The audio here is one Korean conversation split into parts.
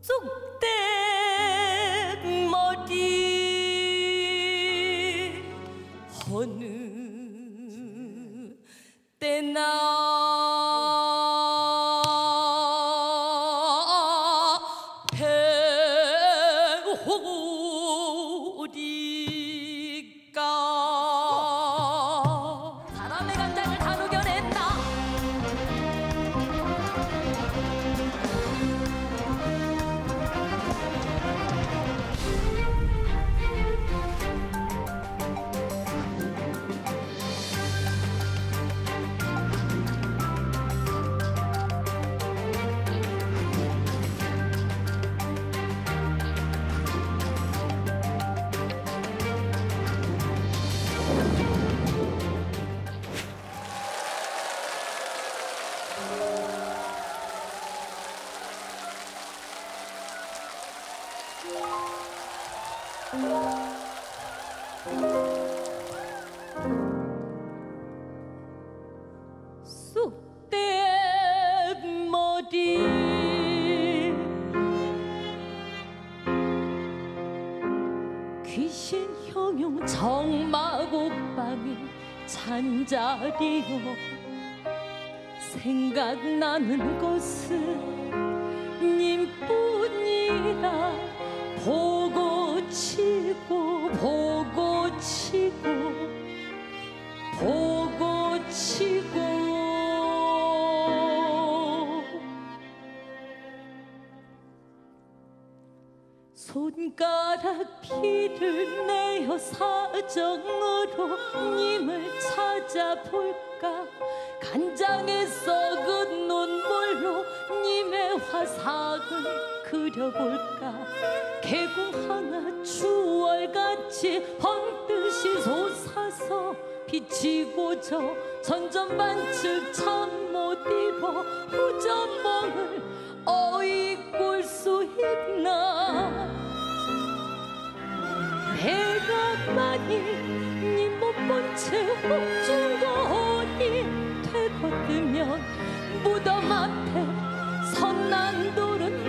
쑥대 머리. 어느 때나 귀신 형용 정마곡방에 잔자리요 생각나는 것은 님뿐이라 보고 치고 보고 치고 보고 치고. 손가락 피를 내어 사정으로 님을 찾아볼까? 간장에 썩은 눈물로 님의 화상을 그려볼까? 개구 하나 주얼같이 번듯이 솟아서 비치고 저 전전반측 참못 입어 후전봉을 어이 꿀 수 있나? 배가 많이 님못본채 옥중거이 되거든면 무덤 앞에 선남돌은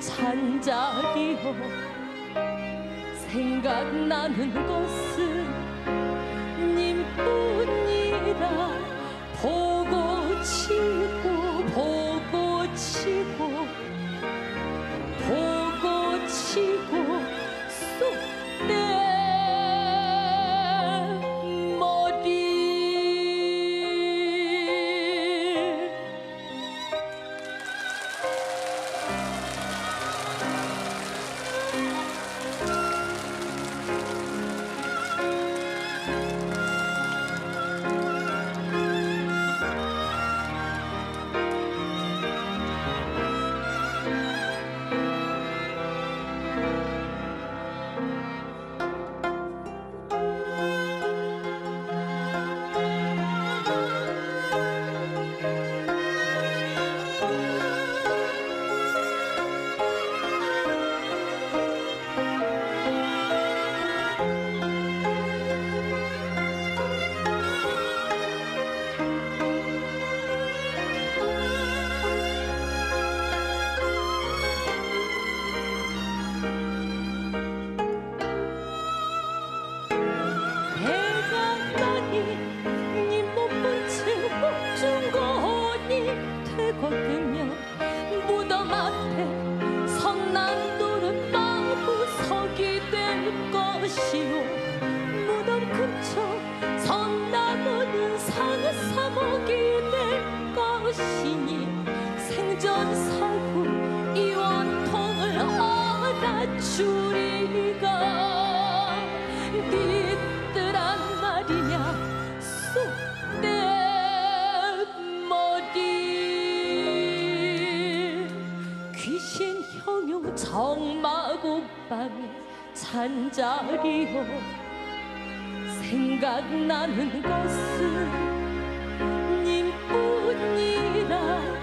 잔자리요. 생각나는 것은 님뿐 될 것이니 생전 사고 이 원통을 알아주리가 니들란 말이냐? 쑥대 머리. 귀신 정마곡방에 잔자리요. 생각나는 것은 님